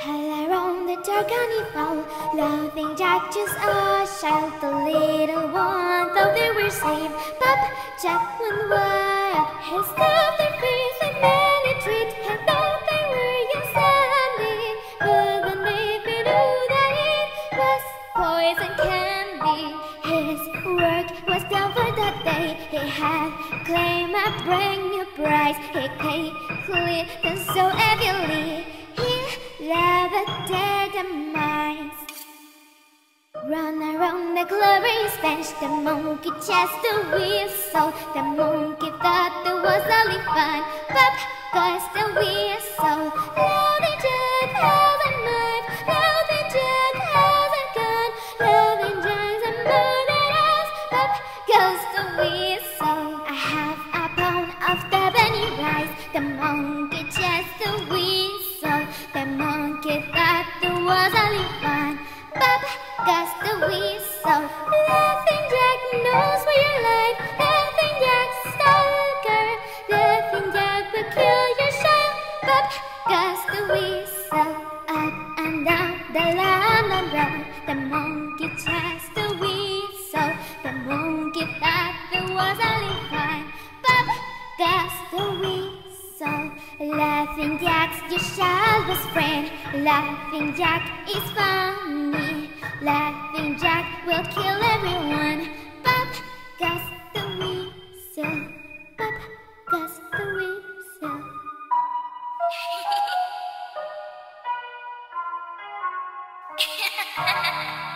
dark carnival. Laughing Jack just a child, the little one, though they were saved. Bob Jack went wild, his their face like many treats, and though they were young sadly, but when they knew that it was poison candy, his work was done for that day. He had claimed a brand new prize. He paid clear and so heavily. He left the dead and mines. Run around the glorious bench, the monkey chest the whistle. The monkey thought there was only fun. Pop goes the whistle. Loud and jug, loud and knife. Loud and jug, loud and gun. Loud and drugs and murder us. Pop goes the whistle. I have a pound of the bunny rice. The monkey peculiar child. but goes the whistle. Up and down the London road. The monkey chest the whistle. The monkey thought there was only fun. Pop goes the whistle. Laughing Jack's your childless friend. Laughing Jack is funny. Laughing Jack will kill everyone. Ha ha ha!